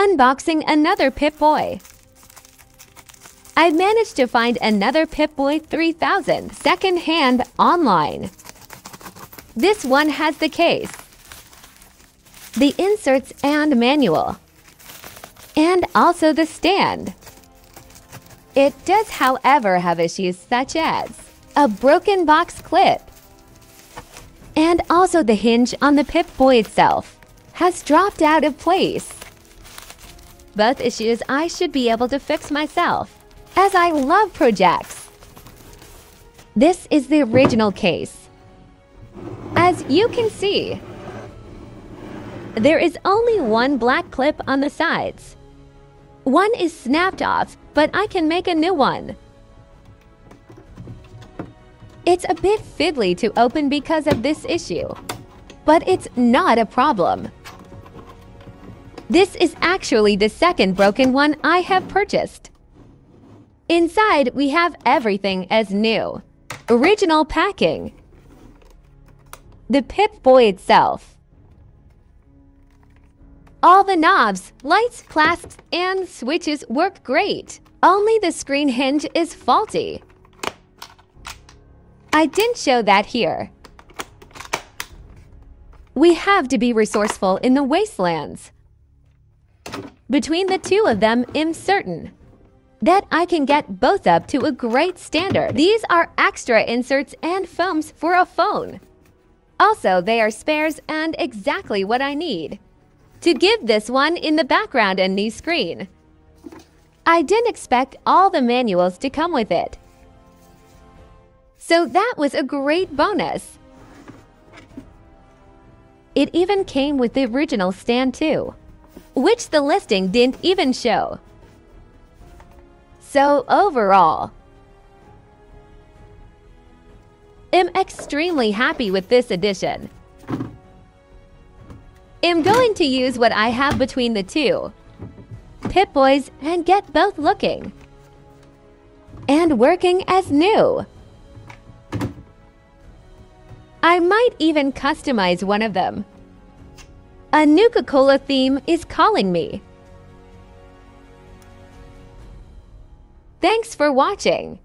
Unboxing another Pip-Boy. I managed to find another Pip-Boy 3000 second-hand online. This one has the case, the inserts and manual, and also the stand. It does, however, have issues such as a broken box clip, and also the hinge on the Pip-Boy itself has dropped out of place. Both issues I should be able to fix myself, as I love projects. This is the original case. As you can see, there is only one black clip on the sides. One is snapped off, but I can make a new one. It's a bit fiddly to open because of this issue, but it's not a problem. This is actually the second broken one I have purchased. Inside, we have everything as new. Original packing. The Pip-Boy itself. All the knobs, lights, clasps, and switches work great. Only the screen hinge is faulty. I didn't show that here. We have to be resourceful in the wastelands. Between the two of them, I'm certain that I can get both up to a great standard. These are extra inserts and foams for a phone. Also, they are spares and exactly what I need to give this one in the background and new screen. I didn't expect all the manuals to come with it. So that was a great bonus. It even came with the original stand too which the listing didn't even show. So overall, I'm extremely happy with this addition. I'm going to use what I have between the two, Pip-Boys, and get both looking and working as new. I might even customize one of them. A Nuka-Cola theme is calling me. Thanks for watching.